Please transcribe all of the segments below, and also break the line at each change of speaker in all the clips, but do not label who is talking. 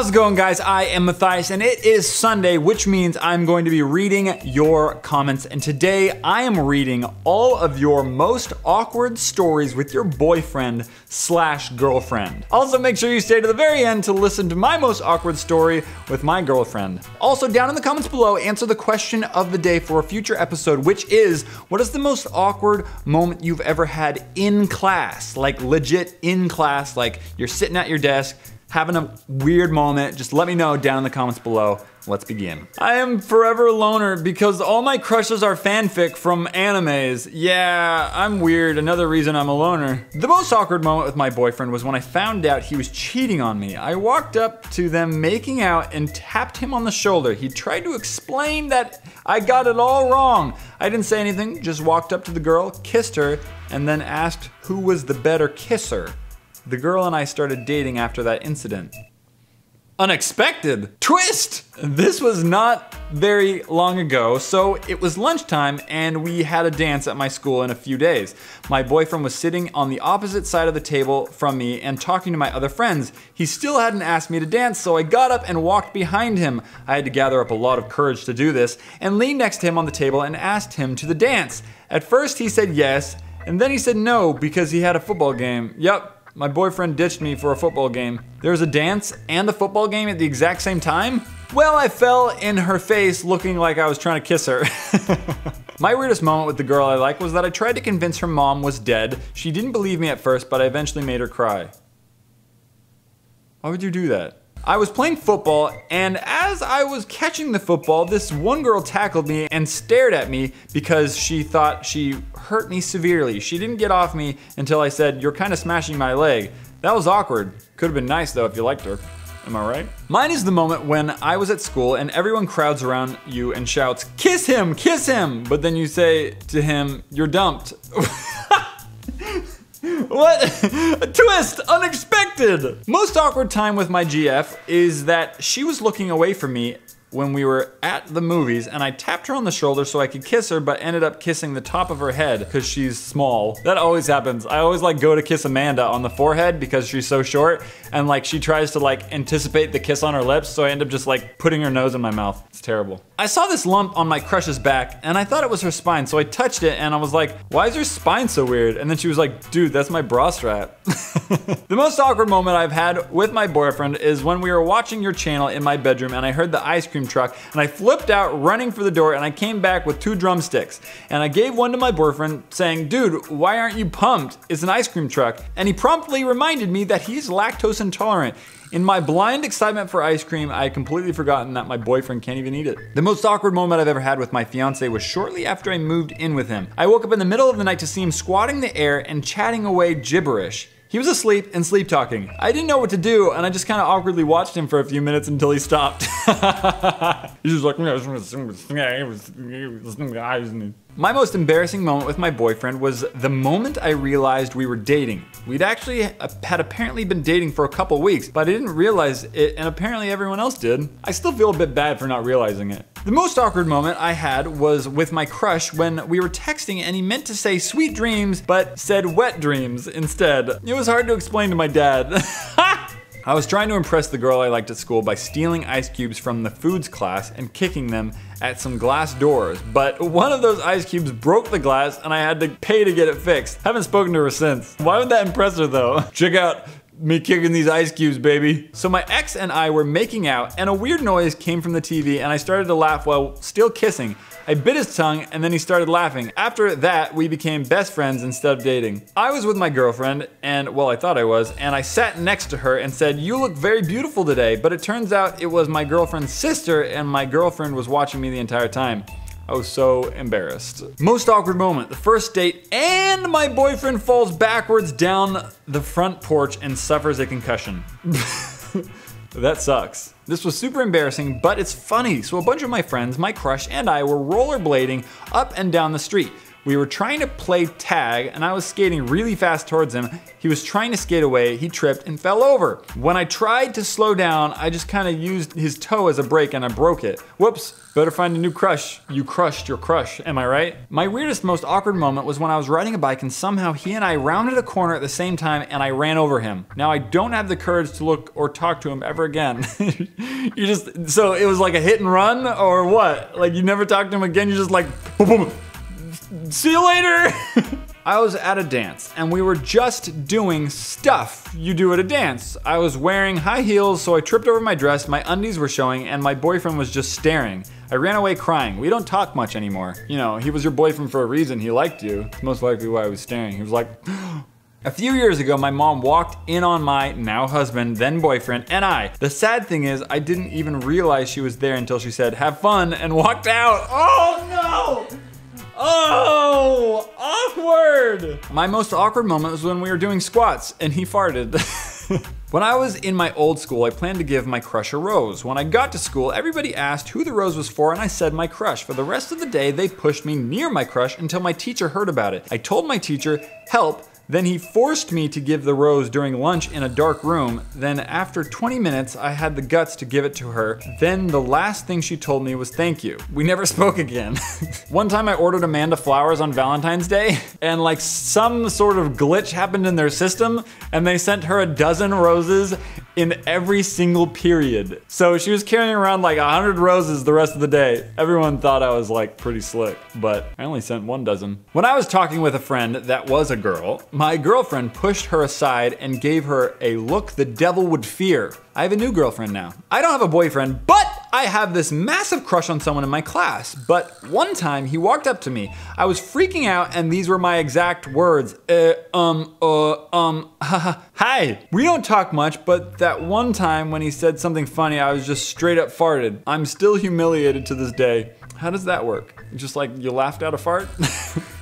How's it going, guys? I am Matthias, and it is Sunday, which means I'm going to be reading your comments. And today I am reading all of your most awkward stories with your boyfriend slash girlfriend. Also, make sure you stay to the very end to listen to my most awkward story with my girlfriend. Also, down in the comments below, answer the question of the day for a future episode, which is what is the most awkward moment you've ever had in class? Like legit in class, like you're sitting at your desk having a weird moment, just let me know down in the comments below. Let's begin. I am forever a loner because all my crushes are fanfic from animes. Yeah, I'm weird. Another reason I'm a loner. The most awkward moment with my boyfriend was when I found out he was cheating on me. I walked up to them making out and tapped him on the shoulder. He tried to explain that I got it all wrong. I didn't say anything, just walked up to the girl, kissed her, and then asked who was the better kisser. The girl and I started dating after that incident. Unexpected twist! This was not very long ago, so it was lunchtime and we had a dance at my school in a few days. My boyfriend was sitting on the opposite side of the table from me and talking to my other friends. He still hadn't asked me to dance, so I got up and walked behind him. I had to gather up a lot of courage to do this and leaned next to him on the table and asked him to the dance. At first, he said yes, and then he said no because he had a football game. Yup, my boyfriend ditched me for a football game. There was a dance and a football game at the exact same time? Well, I fell in her face looking like I was trying to kiss her. My weirdest moment with the girl I like was that I tried to convince her mom was dead. She didn't believe me at first, but I eventually made her cry. Why would you do that? I was playing football, and as I was catching the football, this one girl tackled me and stared at me because she thought she hurt me severely. She didn't get off me until I said, You're kind of smashing my leg. That was awkward. Could have been nice though if you liked her. Am I right? Mine is the moment when I was at school and everyone crowds around you and shouts, Kiss him! Kiss him! But then you say to him, You're dumped. What? A twist! Unexpected! Most awkward time with my GF is that she was looking away from me when we were at the movies and I tapped her on the shoulder so I could kiss her but ended up kissing the top of her head because she's small. That always happens. I always like go to kiss Amanda on the forehead because she's so short and like she tries to like anticipate the kiss on her lips so I end up just like putting her nose in my mouth. It's terrible. I saw this lump on my crush's back and I thought it was her spine so I touched it and I was like, why is her spine so weird? And then she was like, dude, that's my bra strap. the most awkward moment I've had with my boyfriend is when we were watching your channel in my bedroom and I heard the ice cream cream truck and I flipped out running for the door and I came back with two drumsticks. And I gave one to my boyfriend saying, dude, why aren't you pumped? It's an ice cream truck. And he promptly reminded me that he's lactose intolerant. In my blind excitement for ice cream, I had completely forgotten that my boyfriend can't even eat it. The most awkward moment I've ever had with my fiance was shortly after I moved in with him. I woke up in the middle of the night to see him squatting the air and chatting away gibberish. He was asleep and sleep talking. I didn't know what to do, and I just kind of awkwardly watched him for a few minutes until he stopped. He's just like, my most embarrassing moment with my boyfriend was the moment I realized we were dating. We'd actually uh, had apparently been dating for a couple weeks, but I didn't realize it, and apparently everyone else did. I still feel a bit bad for not realizing it. The most awkward moment I had was with my crush when we were texting and he meant to say sweet dreams, but said wet dreams instead. It was hard to explain to my dad. I was trying to impress the girl I liked at school by stealing ice cubes from the foods class and kicking them at some glass doors, but one of those ice cubes broke the glass and I had to pay to get it fixed. Haven't spoken to her since. Why would that impress her though? Check out me kicking these ice cubes, baby. So my ex and I were making out and a weird noise came from the TV and I started to laugh while still kissing. I bit his tongue and then he started laughing. After that, we became best friends instead of dating. I was with my girlfriend and, well, I thought I was, and I sat next to her and said, you look very beautiful today, but it turns out it was my girlfriend's sister and my girlfriend was watching me the entire time. I was so embarrassed. Most awkward moment, the first date, and my boyfriend falls backwards down the front porch and suffers a concussion. that sucks. This was super embarrassing, but it's funny. So a bunch of my friends, my crush, and I were rollerblading up and down the street. We were trying to play tag, and I was skating really fast towards him. He was trying to skate away, he tripped and fell over. When I tried to slow down, I just kind of used his toe as a brake and I broke it. Whoops, better find a new crush. You crushed your crush, am I right? My weirdest, most awkward moment was when I was riding a bike and somehow he and I rounded a corner at the same time and I ran over him. Now I don't have the courage to look or talk to him ever again. you just, so it was like a hit and run or what? Like you never talk to him again, you just like, boom, boom. See you later! I was at a dance and we were just doing stuff you do at a dance. I was wearing high heels, so I tripped over my dress, my undies were showing, and my boyfriend was just staring. I ran away crying. We don't talk much anymore. You know, he was your boyfriend for a reason. He liked you. It's most likely why I was staring. He was like, A few years ago, my mom walked in on my now husband, then boyfriend, and I. The sad thing is, I didn't even realize she was there until she said, have fun, and walked out. Oh no! Oh, awkward! My most awkward moment was when we were doing squats and he farted. when I was in my old school, I planned to give my crush a rose. When I got to school, everybody asked who the rose was for, and I said my crush. For the rest of the day, they pushed me near my crush until my teacher heard about it. I told my teacher, help, then he forced me to give the rose during lunch in a dark room. Then, after 20 minutes, I had the guts to give it to her. Then, the last thing she told me was thank you. We never spoke again. One time, I ordered Amanda flowers on Valentine's Day, and like some sort of glitch happened in their system, and they sent her a dozen roses in every single period. So she was carrying around like 100 roses the rest of the day. Everyone thought I was like pretty slick, but I only sent one dozen. When I was talking with a friend that was a girl, my girlfriend pushed her aside and gave her a look the devil would fear. I have a new girlfriend now. I don't have a boyfriend, but I have this massive crush on someone in my class. But one time he walked up to me. I was freaking out, and these were my exact words. Uh, um, uh, um, hi. We don't talk much, but that one time when he said something funny, I was just straight up farted. I'm still humiliated to this day. How does that work? Just like you laughed out a fart?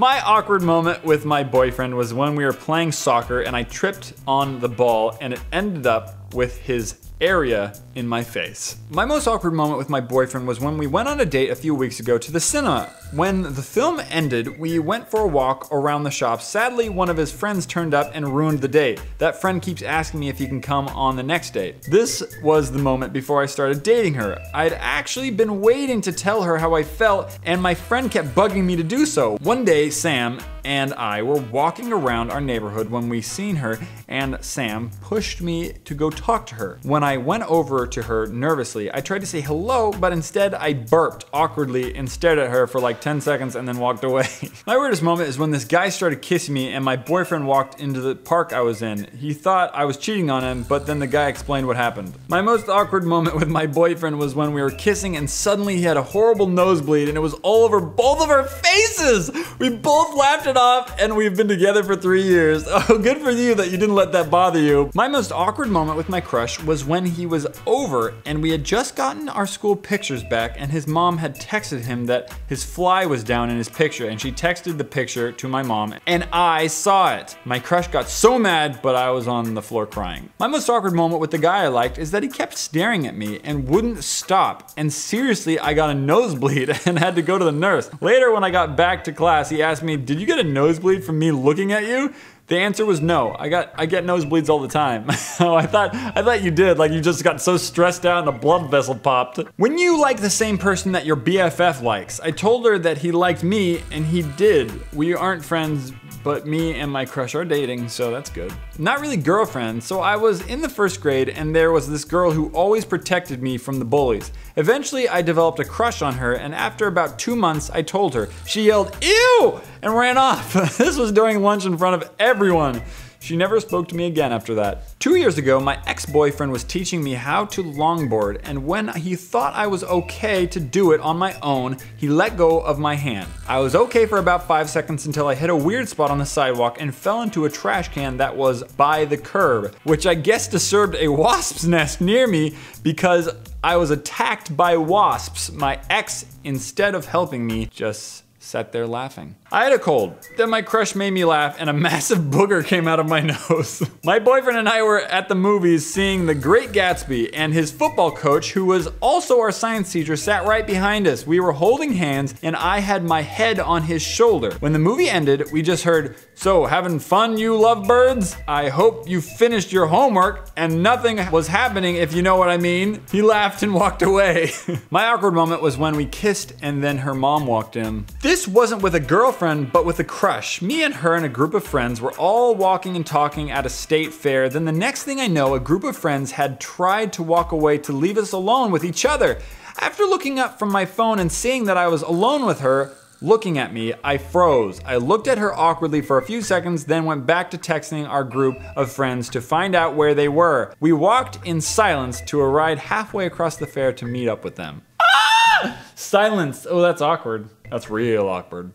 My awkward moment with my boyfriend was when we were playing soccer and I tripped on the ball and it ended up with his area in my face. My most awkward moment with my boyfriend was when we went on a date a few weeks ago to the cinema. When the film ended, we went for a walk around the shop. Sadly, one of his friends turned up and ruined the date. That friend keeps asking me if he can come on the next date. This was the moment before I started dating her. I'd actually been waiting to tell her how I felt, and my friend kept bugging me to do so. One day, Sam and I were walking around our neighborhood when we seen her, and Sam pushed me to go talk to her. When I went over to her nervously, I tried to say hello, but instead I burped awkwardly and stared at her for like 10 seconds and then walked away. my weirdest moment is when this guy started kissing me and my boyfriend walked into the park I was in. He thought I was cheating on him, but then the guy explained what happened. My most awkward moment with my boyfriend was when we were kissing and suddenly he had a horrible nosebleed and it was all over both of our faces. We both laughed it off and we've been together for three years. Oh, good for you that you didn't let that bother you. My most awkward moment with my crush was when he was over and we had just gotten our school pictures back and his mom had texted him that his fly was down in his picture and she texted the picture to my mom and I saw it. My crush got so mad, but I was on the floor crying. My most awkward moment with the guy I liked is that he kept staring at me and wouldn't stop. And seriously, I got a nosebleed and had to go to the nurse. Later, when I got back to class, he asked me, Did you get a nosebleed from me looking at you? The answer was no. I got I get nosebleeds all the time. oh, I thought I thought you did. Like you just got so stressed out and a blood vessel popped. When you like the same person that your BFF likes, I told her that he liked me and he did. We aren't friends but me and my crush are dating, so that's good. Not really girlfriends, so I was in the first grade and there was this girl who always protected me from the bullies. Eventually, I developed a crush on her, and after about two months, I told her. She yelled, Ew! and ran off. this was during lunch in front of everyone. She never spoke to me again after that. Two years ago, my ex boyfriend was teaching me how to longboard, and when he thought I was okay to do it on my own, he let go of my hand. I was okay for about five seconds until I hit a weird spot on the sidewalk and fell into a trash can that was by the curb, which I guess disturbed a wasp's nest near me because I was attacked by wasps. My ex, instead of helping me, just sat there laughing. I had a cold. Then my crush made me laugh and a massive booger came out of my nose. my boyfriend and I were at the movies seeing The Great Gatsby and his football coach, who was also our science teacher, sat right behind us. We were holding hands and I had my head on his shoulder. When the movie ended, we just heard, so having fun, you lovebirds? I hope you finished your homework and nothing was happening if you know what I mean. He laughed and walked away. my awkward moment was when we kissed and then her mom walked in. This wasn't with a girlfriend, but with a crush. Me and her and a group of friends were all walking and talking at a state fair. Then the next thing I know, a group of friends had tried to walk away to leave us alone with each other. After looking up from my phone and seeing that I was alone with her, looking at me, I froze. I looked at her awkwardly for a few seconds, then went back to texting our group of friends to find out where they were. We walked in silence to a ride halfway across the fair to meet up with them. Ah! Silence. Oh, that's awkward. That's real awkward.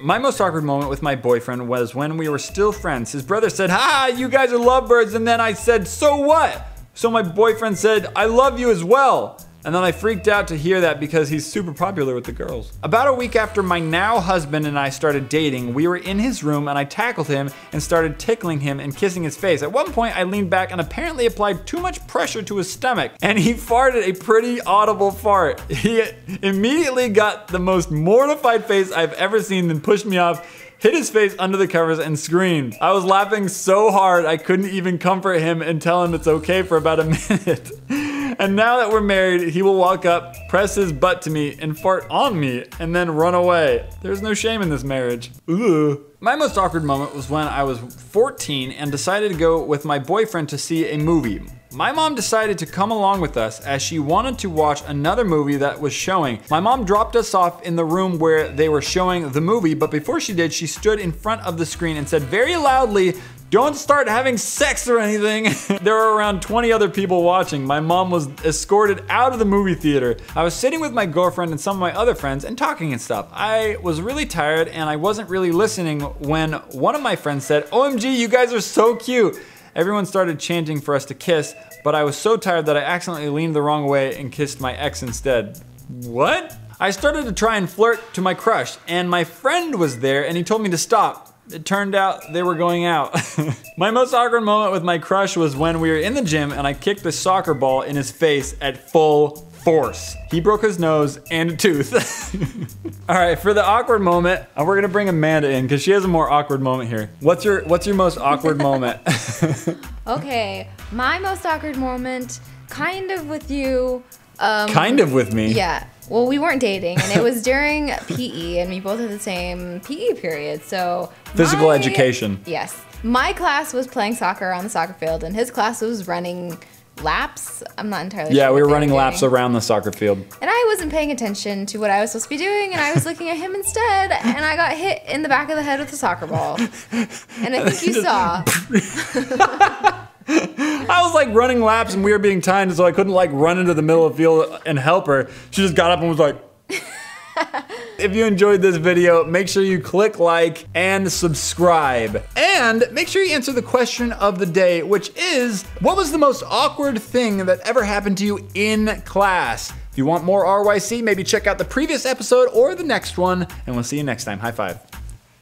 My most awkward moment with my boyfriend was when we were still friends. His brother said, Ha, you guys are lovebirds. And then I said, So what? So my boyfriend said, I love you as well. And then I freaked out to hear that because he's super popular with the girls. About a week after my now husband and I started dating, we were in his room and I tackled him and started tickling him and kissing his face. At one point, I leaned back and apparently applied too much pressure to his stomach, and he farted a pretty audible fart. He immediately got the most mortified face I've ever seen, then pushed me off hit his face under the covers and screamed. I was laughing so hard I couldn't even comfort him and tell him it's okay for about a minute. And now that we're married, he will walk up, press his butt to me, and fart on me, and then run away. There's no shame in this marriage. Ugh. My most awkward moment was when I was 14 and decided to go with my boyfriend to see a movie. My mom decided to come along with us as she wanted to watch another movie that was showing. My mom dropped us off in the room where they were showing the movie, but before she did, she stood in front of the screen and said very loudly, don't start having sex or anything. there were around 20 other people watching. My mom was escorted out of the movie theater. I was sitting with my girlfriend and some of my other friends and talking and stuff. I was really tired and I wasn't really listening when one of my friends said, OMG, you guys are so cute. Everyone started chanting for us to kiss, but I was so tired that I accidentally leaned the wrong way and kissed my ex instead. What? I started to try and flirt to my crush, and my friend was there and he told me to stop it turned out they were going out. my most awkward moment with my crush was when we were in the gym and I kicked the soccer ball in his face at full force. He broke his nose and a tooth. All right, for the awkward moment, uh, we're gonna bring Amanda in because she has a more awkward moment here. What's your What's your most awkward moment?
okay, my most awkward moment, kind of with you.
Um, kind of with me.
Yeah. Well, we weren't dating, and it was during PE, and we both had the same PE period. So
physical my, education.
Yes, my class was playing soccer on the soccer field, and his class was running laps. I'm not entirely
yeah,
sure.
Yeah, we were running were laps around the soccer field.
And I wasn't paying attention to what I was supposed to be doing, and I was looking at him instead, and I got hit in the back of the head with a soccer ball. And I think you saw.
I was like running laps and we were being timed, so I couldn't like run into the middle of the field and help her. She just got up and was like. if you enjoyed this video, make sure you click like and subscribe. And make sure you answer the question of the day, which is what was the most awkward thing that ever happened to you in class? If you want more RYC, maybe check out the previous episode or the next one, and we'll see you next time. High five.